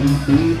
Mm-hmm.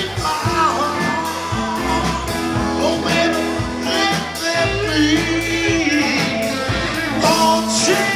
Yeah.